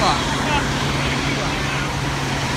错。